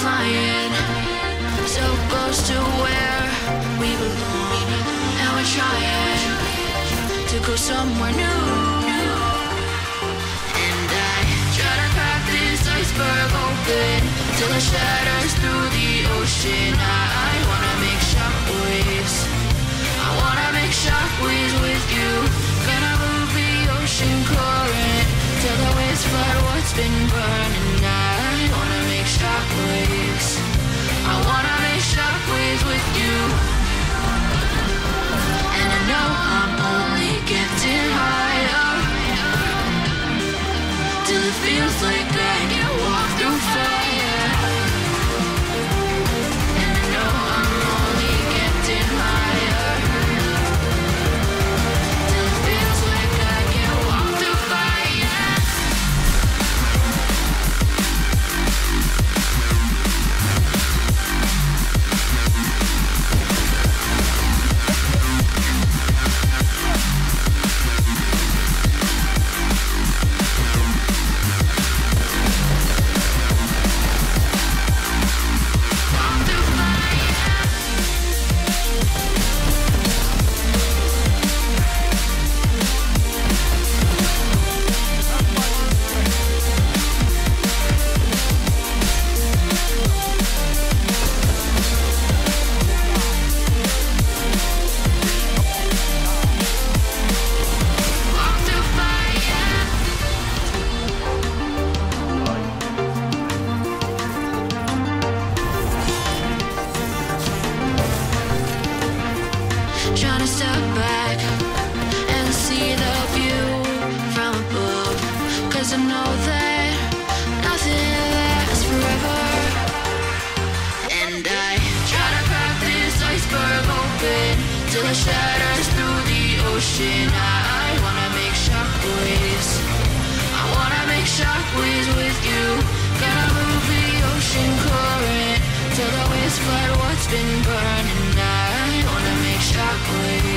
flying so close to where we belong, and we're trying to go somewhere new. And I try to crack this iceberg open till it shatters through the ocean. I, I wanna make shockwaves. I wanna make shockwaves with you. Gonna move the ocean current till the waves flood what's been burning. Shatters through the ocean. I wanna make shockwaves. I wanna make shockwaves with you. Gonna move the ocean current Till the waves flood what's been burning. I wanna make shockwaves.